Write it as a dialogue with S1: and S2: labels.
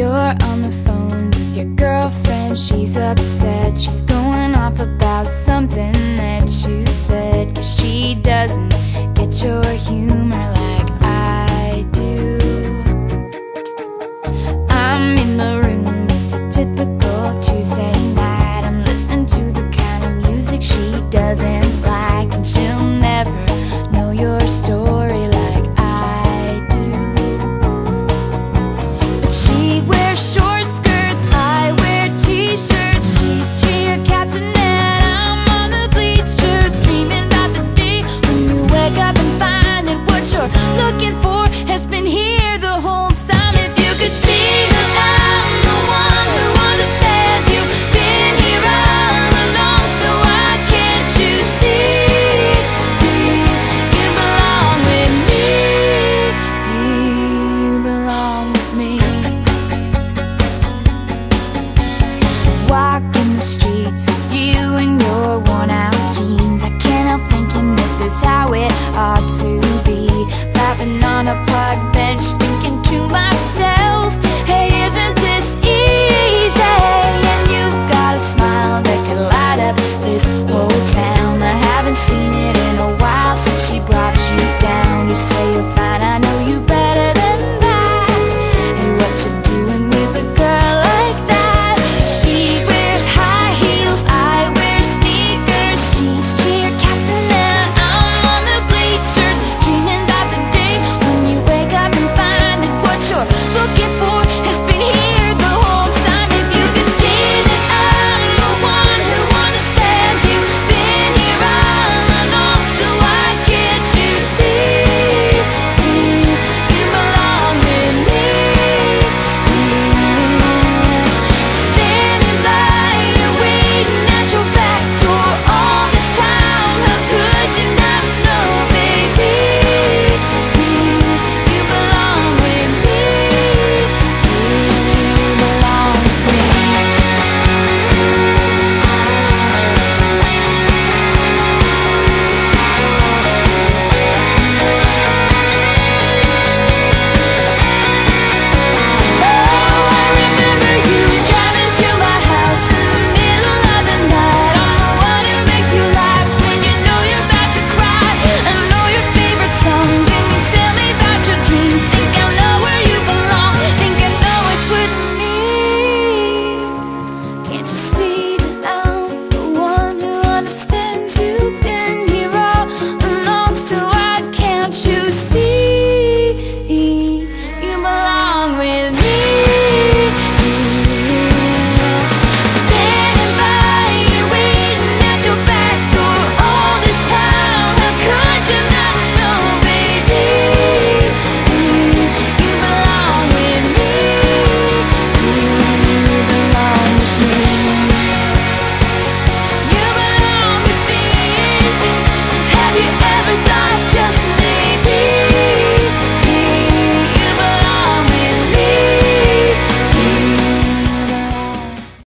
S1: You're on the phone with your girlfriend. She's upset, she's going off about something that you said. Cause she doesn't get your humor. is how it ought to be. Laughing on a park bench, thinking to myself